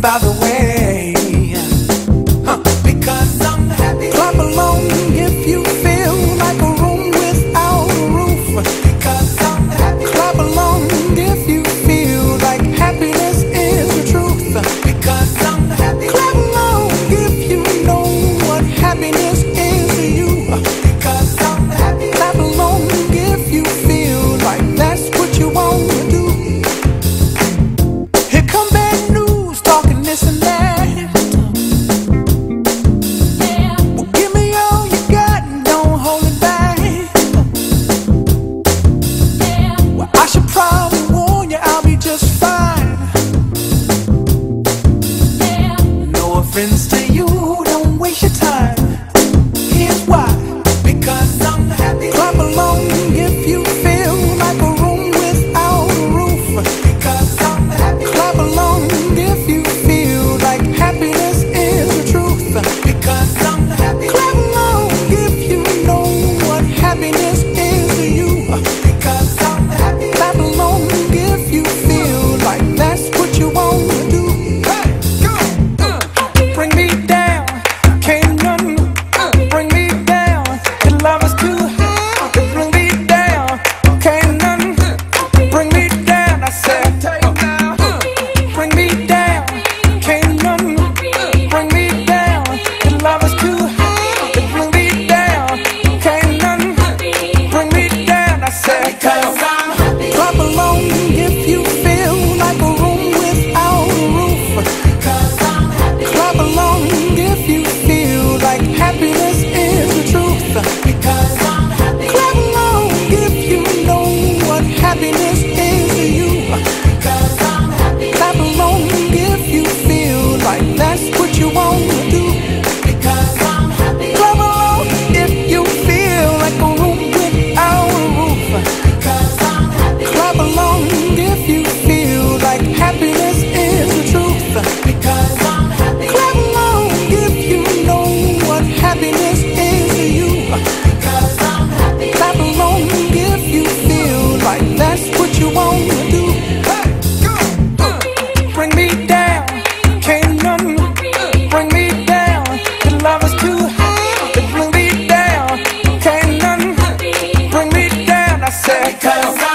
by the way happens to you, don't waste your time. Here's why. Because I'm happy. Clap along if you feel like a room without a roof. Because I'm happy. Clap along if you feel like happiness is the truth. Because I'm happy. Clap along if you know what happiness Because I